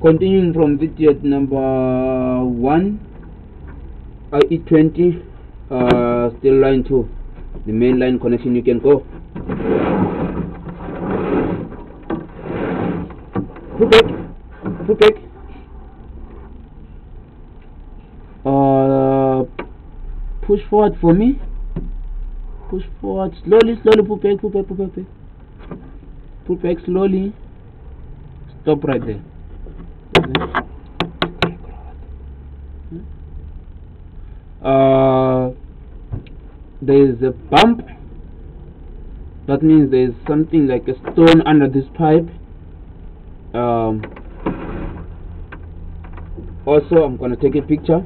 continuing from video number 1 IE20 uh, still line 2 the main line connection you can go. Pull back pull back uh, push forward for me. Push forward slowly slowly pull back pull back pull back. Pull back slowly. Stop right there uh, there is a bump that means there is something like a stone under this pipe. Um, also I'm gonna take a picture